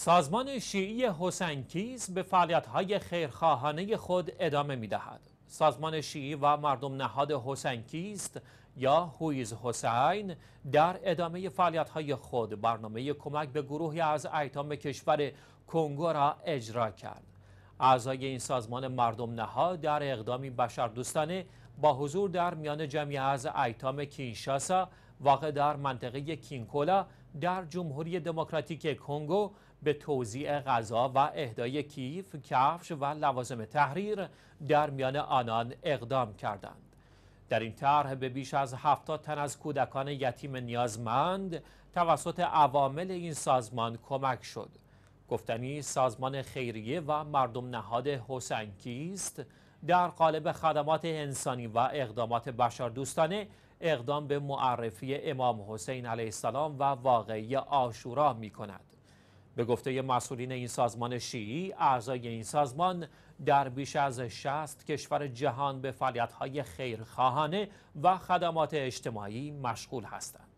سازمان شیعی حسینکیز به فعالیت‌های خیرخواهانه خود ادامه می‌دهد. سازمان شیعی و مردم نهاد حسینکیست یا هویز حسین در ادامه فعالیت‌های خود برنامه کمک به گروهی از ایتام کشور کنگو را اجرا کرد. اعضای این سازمان مردم نهاد در اقدامی بشردوستانه با حضور در میان جمعی از ایتام کینشاسا واقع در منطقه کینکولا در جمهوری دموکراتیک کنگو به توزیع غذا و اهدای کیف، کفش و لوازم تحریر در میان آنان اقدام کردند. در این طرح به بیش از هفتاد تن از کودکان یتیم نیازمند توسط عوامل این سازمان کمک شد. گفتنی سازمان خیریه و مردم نهاد حسینکیست در قالب خدمات انسانی و اقدامات بشردوستانه اقدام به معرفی امام حسین علیه السلام و واقعی آشورا می کند. به گفته مسئولین این سازمان شیعی اعضای این سازمان در بیش از 60 کشور جهان به فعالیت‌های خیرخواهانه و خدمات اجتماعی مشغول هستند.